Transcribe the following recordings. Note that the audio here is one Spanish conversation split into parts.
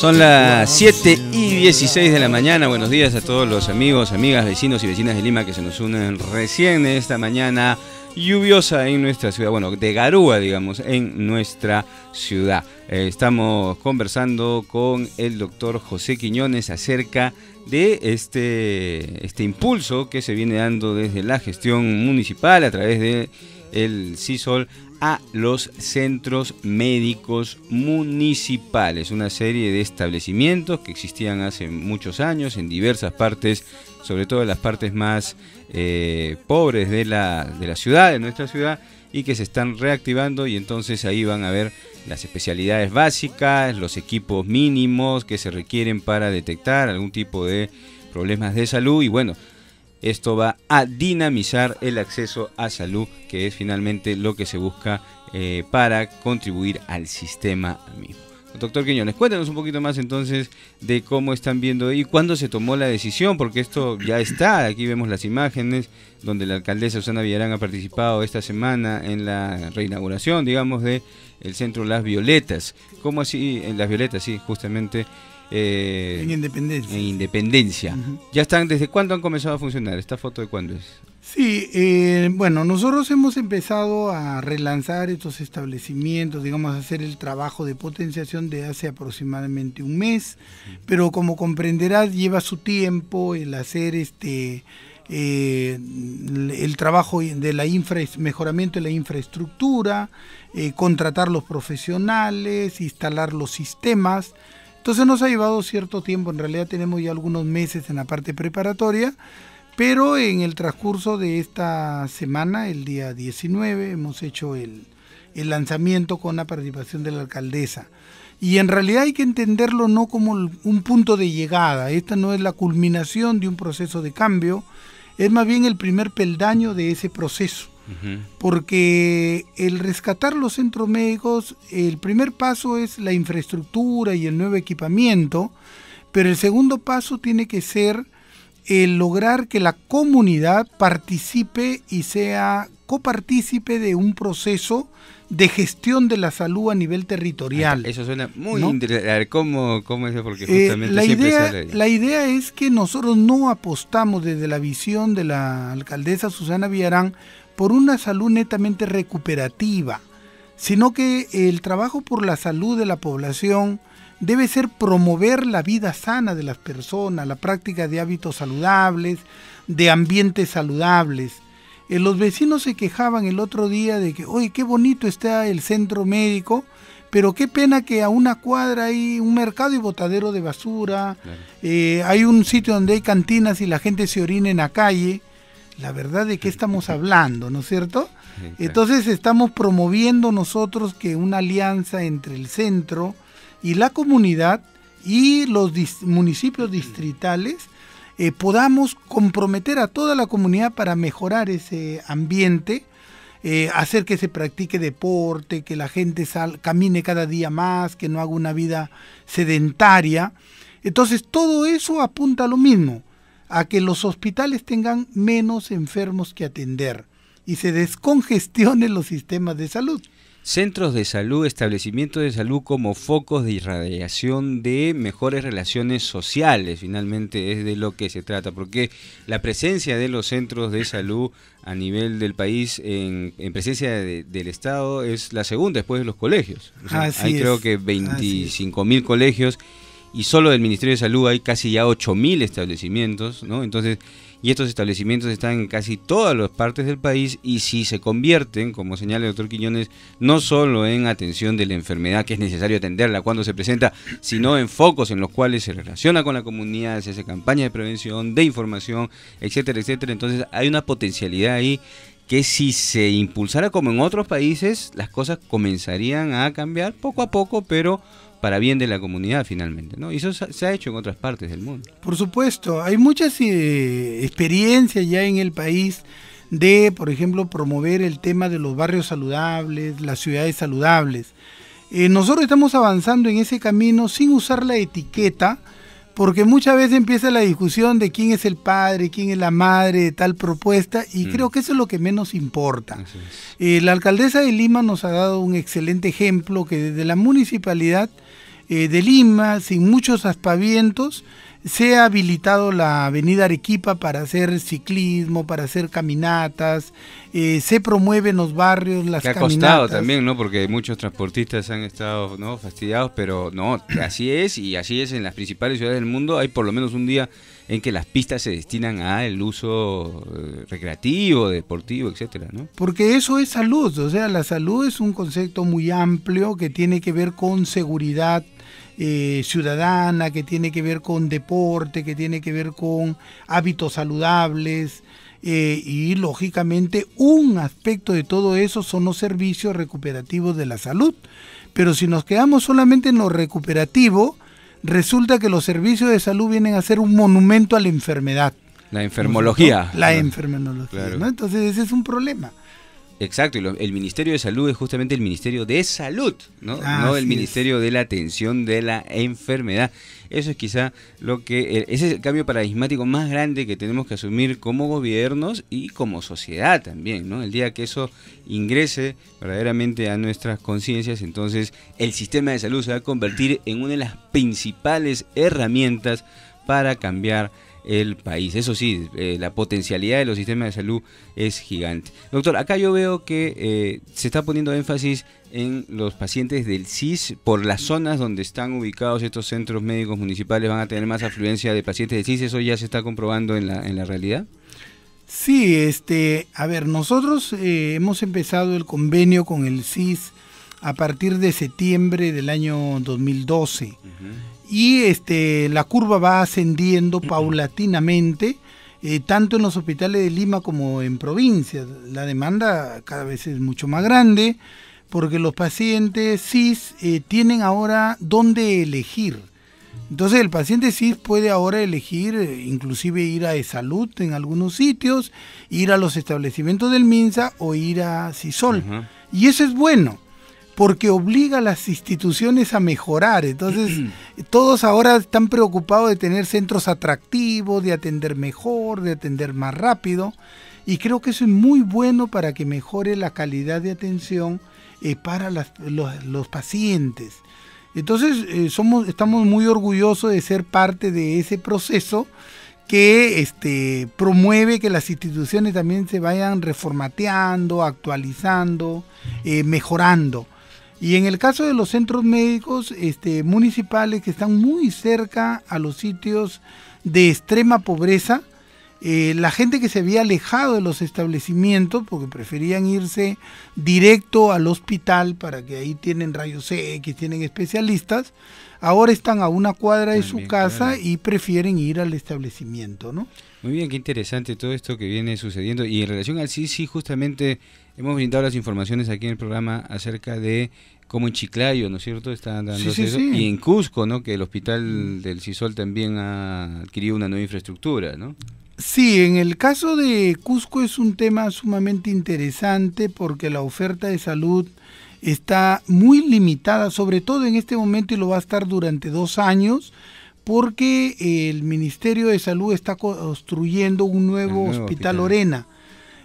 Son las 7 y 16 de la mañana. Buenos días a todos los amigos, amigas, vecinos y vecinas de Lima que se nos unen recién esta mañana lluviosa en nuestra ciudad, bueno, de Garúa, digamos, en nuestra ciudad. Eh, estamos conversando con el doctor José Quiñones acerca de este, este impulso que se viene dando desde la gestión municipal a través de el CISOL a los centros médicos municipales, una serie de establecimientos que existían hace muchos años en diversas partes, sobre todo en las partes más eh, pobres de la, de la ciudad, de nuestra ciudad, y que se están reactivando y entonces ahí van a ver las especialidades básicas, los equipos mínimos que se requieren para detectar algún tipo de problemas de salud y bueno, esto va a dinamizar el acceso a salud, que es finalmente lo que se busca eh, para contribuir al sistema mismo. Doctor Quiñones, cuéntanos un poquito más entonces de cómo están viendo y cuándo se tomó la decisión, porque esto ya está, aquí vemos las imágenes donde la alcaldesa Susana Villarán ha participado esta semana en la reinauguración, digamos, de el centro Las Violetas. ¿Cómo así? En Las Violetas, sí, justamente eh, en Independencia. En Independencia. ¿Ya están, desde cuándo han comenzado a funcionar? ¿Esta foto de cuándo es? Sí, eh, bueno, nosotros hemos empezado a relanzar estos establecimientos, digamos, a hacer el trabajo de potenciación de hace aproximadamente un mes, pero como comprenderás, lleva su tiempo el hacer este... Eh, el trabajo de la infra, mejoramiento de la infraestructura, contratar los profesionales, instalar los sistemas, entonces nos ha llevado cierto tiempo, en realidad tenemos ya algunos meses en la parte preparatoria, pero en el transcurso de esta semana, el día 19, hemos hecho el, lanzamiento con la participación de la alcaldesa. Y en realidad hay que entenderlo no como un punto de llegada, esta no es la culminación de un proceso de cambio, es más bien el primer peldaño de ese proceso porque el rescatar los centros médicos, el primer paso es la infraestructura y el nuevo equipamiento, pero el segundo paso tiene que ser el lograr que la comunidad participe y sea copartícipe de un proceso de gestión de la salud a nivel territorial. Eso suena muy interesante. ¿Cómo, ¿Cómo, es? Porque eh, justamente la, idea, la idea es que nosotros no apostamos desde la visión de la alcaldesa Susana Villarán por una salud netamente recuperativa, sino que el trabajo por la salud de la población debe ser promover la vida sana de las personas, la práctica de hábitos saludables, de ambientes saludables. Eh, los vecinos se quejaban el otro día de que, oye, qué bonito está el centro médico, pero qué pena que a una cuadra hay un mercado y botadero de basura, eh, hay un sitio donde hay cantinas y la gente se orina en la calle la verdad de qué estamos hablando, ¿no es cierto? Entonces estamos promoviendo nosotros que una alianza entre el centro y la comunidad y los municipios distritales eh, podamos comprometer a toda la comunidad para mejorar ese ambiente, eh, hacer que se practique deporte, que la gente sal, camine cada día más, que no haga una vida sedentaria. Entonces todo eso apunta a lo mismo, a que los hospitales tengan menos enfermos que atender y se descongestionen los sistemas de salud. Centros de salud, establecimientos de salud como focos de irradiación de mejores relaciones sociales, finalmente es de lo que se trata, porque la presencia de los centros de salud a nivel del país en, presencia del Estado es la segunda después de los colegios. hay creo que 25 mil colegios y solo del Ministerio de Salud hay casi ya 8.000 establecimientos, ¿no? Entonces, y estos establecimientos están en casi todas las partes del país y si se convierten, como señala el doctor Quiñones, no solo en atención de la enfermedad que es necesario atenderla cuando se presenta, sino en focos en los cuales se relaciona con la comunidad, se hace campaña de prevención, de información, etcétera, etcétera. Entonces hay una potencialidad ahí que si se impulsara como en otros países, las cosas comenzarían a cambiar poco a poco, pero para bien de la comunidad finalmente, ¿no? Y eso se ha hecho en otras partes del mundo. Por supuesto, hay muchas eh, experiencias ya en el país de, por ejemplo, promover el tema de los barrios saludables, las ciudades saludables. Eh, nosotros estamos avanzando en ese camino sin usar la etiqueta, porque muchas veces empieza la discusión de quién es el padre, quién es la madre de tal propuesta, y mm. creo que eso es lo que menos importa. Eh, la alcaldesa de Lima nos ha dado un excelente ejemplo que desde la municipalidad eh, de Lima, sin muchos aspavientos, se ha habilitado la avenida Arequipa para hacer ciclismo, para hacer caminatas, eh, se promueven los barrios las que ha costado también, ¿no? Porque muchos transportistas han estado ¿no? fastidiados, pero no, así es y así es en las principales ciudades del mundo. Hay por lo menos un día en que las pistas se destinan a el uso eh, recreativo, deportivo, etcétera, ¿no? Porque eso es salud, o sea, la salud es un concepto muy amplio que tiene que ver con seguridad, eh, ciudadana, que tiene que ver con deporte, que tiene que ver con hábitos saludables. Eh, y lógicamente un aspecto de todo eso son los servicios recuperativos de la salud. Pero si nos quedamos solamente en lo recuperativo, resulta que los servicios de salud vienen a ser un monumento a la enfermedad. La enfermología. La enfermología. Entonces ese es un problema. Exacto, y el Ministerio de Salud es justamente el Ministerio de Salud, ¿no? no el Ministerio de la Atención de la Enfermedad. Eso es quizá lo que ese es el cambio paradigmático más grande que tenemos que asumir como gobiernos y como sociedad también, ¿no? El día que eso ingrese verdaderamente a nuestras conciencias, entonces el sistema de salud se va a convertir en una de las principales herramientas para cambiar el país. Eso sí, eh, la potencialidad de los sistemas de salud es gigante. Doctor, acá yo veo que eh, se está poniendo énfasis en los pacientes del CIS por las zonas donde están ubicados estos centros médicos municipales van a tener más afluencia de pacientes del CIS. ¿Eso ya se está comprobando en la, en la realidad? Sí, este, a ver, nosotros eh, hemos empezado el convenio con el CIS a partir de septiembre del año 2012 y este, la curva va ascendiendo paulatinamente, eh, tanto en los hospitales de Lima como en provincias. La demanda cada vez es mucho más grande porque los pacientes CIS eh, tienen ahora dónde elegir. Entonces el paciente CIS puede ahora elegir eh, inclusive ir a salud en algunos sitios, ir a los establecimientos del MINSA o ir a CISOL. Y eso es bueno porque obliga a las instituciones a mejorar. Entonces, todos ahora están preocupados de tener centros atractivos, de atender mejor, de atender más rápido. Y creo que eso es muy bueno para que mejore la calidad de atención eh, para los, pacientes. Entonces, eh, somos, estamos muy orgullosos de ser parte de ese proceso que este, promueve que las instituciones también se vayan reformateando, actualizando, eh, mejorando. Y en el caso de los centros médicos este, municipales que están muy cerca a los sitios de extrema pobreza, eh, la gente que se había alejado de los establecimientos porque preferían irse directo al hospital para que ahí tienen rayos X, tienen especialistas, ahora están a una cuadra de su casa y prefieren ir al establecimiento, ¿no? Muy bien, qué interesante todo esto que viene sucediendo. Y en relación al sí, sí, justamente hemos brindado las informaciones aquí en el programa acerca de cómo en Chiclayo, ¿no es cierto?, está dando eso. Y en Cusco, ¿no?, que el hospital del CISOL también ha adquirido una nueva infraestructura, ¿no? Sí, en el caso de Cusco es un tema sumamente interesante porque la oferta de salud está muy limitada, sobre todo en este momento y lo va a estar durante dos años porque el Ministerio de Salud está construyendo un nuevo, hospital, Lorena.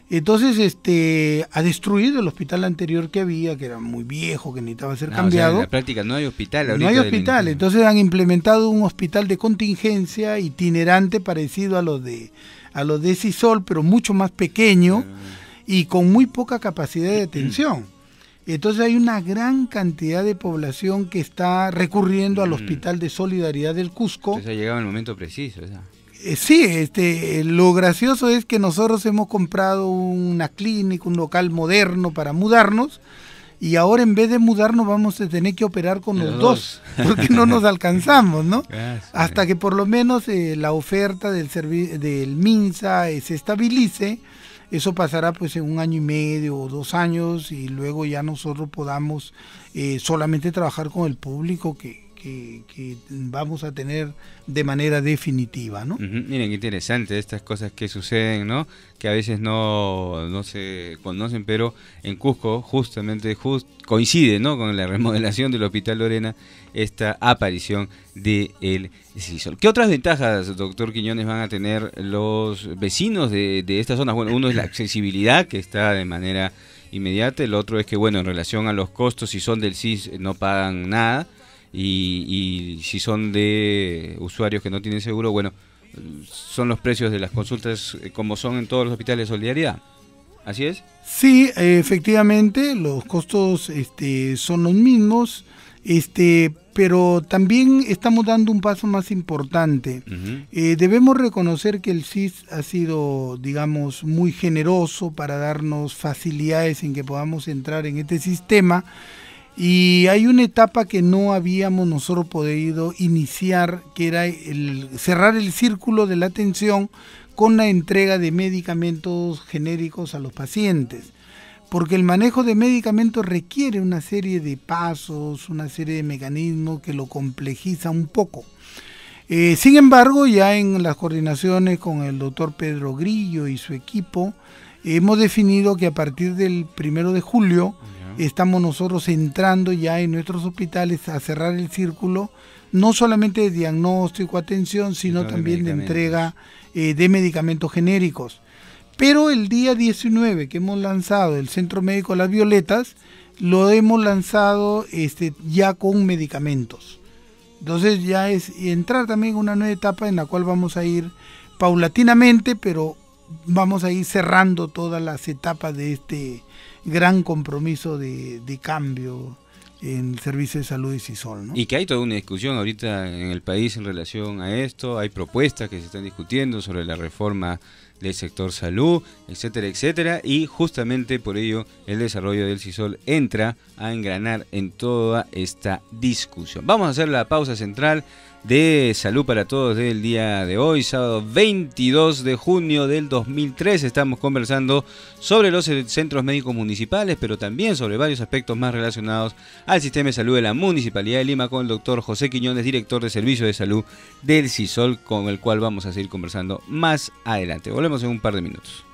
Entonces, este, ha destruido el hospital anterior que había, que era muy viejo, que necesitaba ser cambiado. en la práctica no hay hospital. No hay hospital. Entonces han implementado un hospital de contingencia itinerante parecido a los de a los de Cisol, pero mucho más pequeño ah. y con muy poca capacidad de atención. Entonces hay una gran cantidad de población que está recurriendo al mm. Hospital de Solidaridad del Cusco. Entonces ha llegado el momento preciso. Sí, este, lo gracioso es que nosotros hemos comprado una clínica, un local moderno para mudarnos y ahora en vez de mudarnos vamos a tener que operar con los, dos, porque no nos alcanzamos, ¿no? Hasta que por lo menos eh, la oferta del, del MINSA eh, se estabilice eso pasará pues en un año y medio o dos años y luego ya nosotros podamos eh, solamente trabajar con el público que, que, vamos a tener de manera definitiva. ¿no? Miren qué interesante estas cosas que suceden, ¿no? que a veces no, no se conocen, pero en Cusco justamente coincide ¿no? con la remodelación del Hospital Lorena esta aparición del el CISOL. ¿Qué otras ventajas, doctor Quiñones, van a tener los vecinos de, de esta zona? Bueno, uno es la accesibilidad, que está de manera inmediata, el otro es que, bueno, en relación a los costos, si son del CIS no pagan nada, y, si son de usuarios que no tienen seguro, bueno, son los precios de las consultas eh, como son en todos los hospitales de solidaridad. ¿Así es? Sí, efectivamente, los costos este, son los mismos, este, pero también estamos dando un paso más importante. Eh, debemos reconocer que el CIS ha sido, digamos, muy generoso para darnos facilidades en que podamos entrar en este sistema y hay una etapa que no habíamos nosotros podido iniciar, que era cerrar el círculo de la atención con la entrega de medicamentos genéricos a los pacientes. Porque el manejo de medicamentos requiere una serie de pasos, una serie de mecanismos que lo complejiza un poco. Eh, sin embargo, ya en las coordinaciones con el doctor Pedro Grillo y su equipo, hemos definido que a partir del primero de julio, estamos nosotros entrando ya en nuestros hospitales a cerrar el círculo, no solamente de diagnóstico, atención, sino también de, entrega eh, de medicamentos genéricos. Pero el día 19 que hemos lanzado el Centro Médico Las Violetas, lo hemos lanzado este, ya con medicamentos. Entonces ya es entrar también en una nueva etapa en la cual vamos a ir paulatinamente, pero vamos a ir cerrando todas las etapas de este gran compromiso de, cambio en servicio de salud de CISOL. Y que hay toda una discusión ahorita en el país en relación a esto, hay propuestas que se están discutiendo sobre la reforma del sector salud, etcétera, etcétera, y justamente por ello el desarrollo del CISOL entra a engranar en toda esta discusión. Vamos a hacer la pausa central de Salud para Todos del día de hoy, sábado 22 de junio del 2003. Estamos conversando sobre los centros médicos municipales, pero también sobre varios aspectos más relacionados al sistema de salud de la Municipalidad de Lima con el doctor José Quiñones, director de Servicio de Salud del CISOL, con el cual vamos a seguir conversando más adelante. Volvemos en un par de minutos.